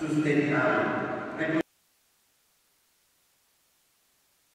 sustentable.